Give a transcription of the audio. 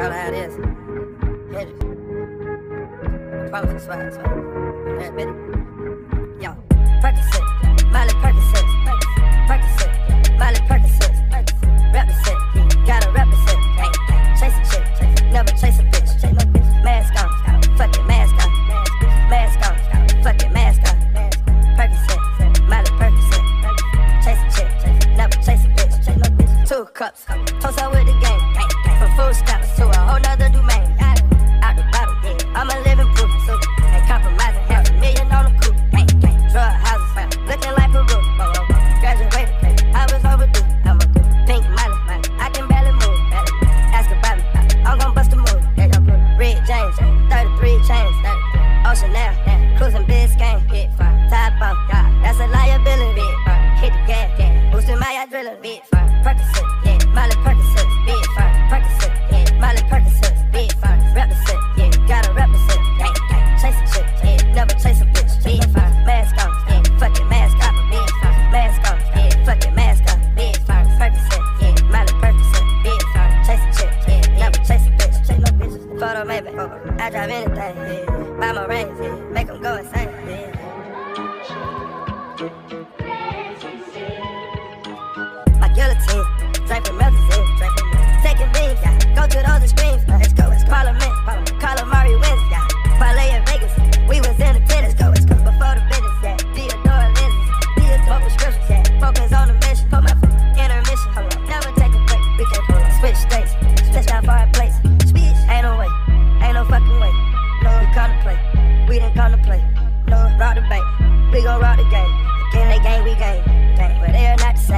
Call it how it is. Hit it. Baby. Yo, Miley Miley gotta represent. Chase a chick, never chase a bitch. Mask on, fuck it, mask on, mask on, fuck it, mask on. Percocet, Miley Percocet, chase a chick, never chase a bitch. Two cups, toast out with the game, my adrenaline. Percocet, yeah, Miley Percocet, big fire. Percocet, yeah, Miley Percocet, big fire. Represent, yeah, gotta represent. Gang, gang, chase a chick, yeah, never chase a bitch. Big fire, mask on, yeah, fuck it, mask off. Big fire, mask on, yeah, fuck it, mask off. Big fire, Percocet, yeah, Miley Percocet, big fire. Chase a chick, yeah, never chase a bitch. Chase no bitches. Photo maybe, I drive anything, yeah. Buy my rings, yeah, make 'em go insane, Driving melts. Taking big, yeah. Go to those extremes. Let's go, parliament. Calamari wins, yeah. In Vegas. We was in the tennis, go, let's go. Before the business, yeah. Theodore lenses. Theodore prescriptions, yeah. Focus on the mission. Put my foot intermission. Hold on. Never take a break. We can switch states. Switch down fireplace. Speech. Ain't no way. Ain't no fucking way. No, we come to play. We didn't come to play. No, rock the bank. We gon' rock the game. Again, they game, we game. Game, but they're not the same.